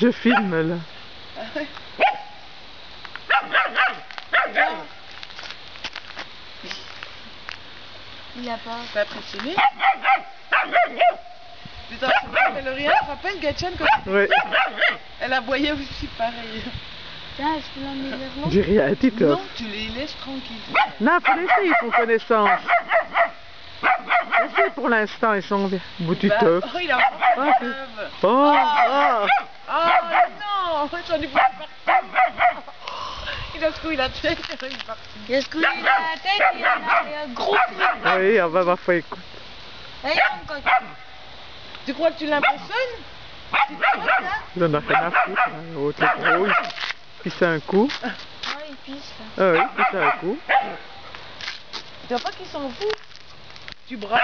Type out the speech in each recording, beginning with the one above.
Je filme là. Il a pas. T'es impressionné Putain, ça rappelle rien, ça rappelle Gatchan quand Oui. elle aboyait aussi pareil. Vers l'eau J'ai rien. Non, tu les laisses tranquilles. Non, faut laisser, ils font connaissance. Laissez pour l'instant, ils sont bien. Bouti Bah, top. oh, il a Ah, grave. Oh, ah. Oh non, j'en ai pas partout. Il a secoué la tête, il est parti. Il a secoué la tête, il a un gros. Oui, on va voir, faut écouter. Tu crois que tu l'impressionnes? C'est pas ça Il en a rien à foutre. hein. Il pisse un coup. Ouais, il pisse. là. Ah oui, il pisse un coup. Tu vois pas qu'il s'en fout Tu rien.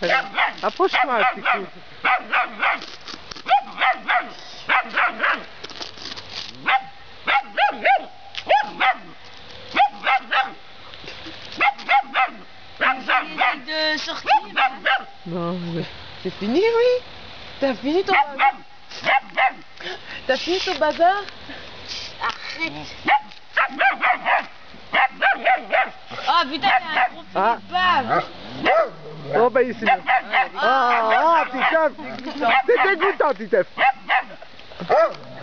Allez, Approche-toi un petit coup. Il essaie de sortir. là. Non, mais... C'est fini, oui T'as fini ton bazar T'as fini ton bazar Arrête. Oh putain, il y a un gros Ah. bave. Oh, bah ici. Ah, ah, petit œuf. C'est dégoûtant.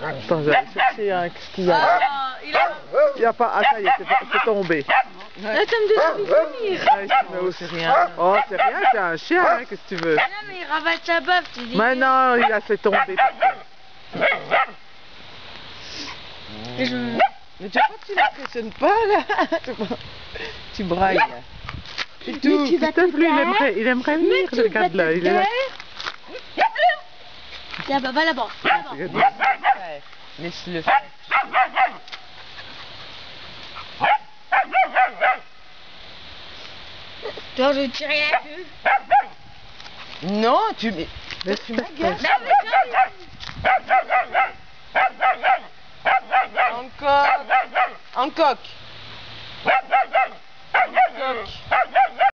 Attends, j'allais chercher un... Qu'est-ce qu'il y a Ah, il a pas... Ah, ça y est, c'est c'est tombé. Attends, de finir. Ah, mais où c'est rien. Oh, c'est rien, c'est un chien, hein, qu'est-ce que tu veux? Non, mais il ravale sa baffe, tu dis. Mais non, il a fait tomber. Et je- Mais tu vois que tu l'impressionnes pas, là? Tu brailles. C'est tout. tu vas te lui, il aimerait, il aimerait Mais venir, tu regarde là, il est là. taire. Tiens, bah, va là-bas. va là-bas. Regarde. Laisse-le faire. Toi, je tire dessus. Non, tu... Mais... Laisse Tu mais tiens, Encore. En coq. En coq.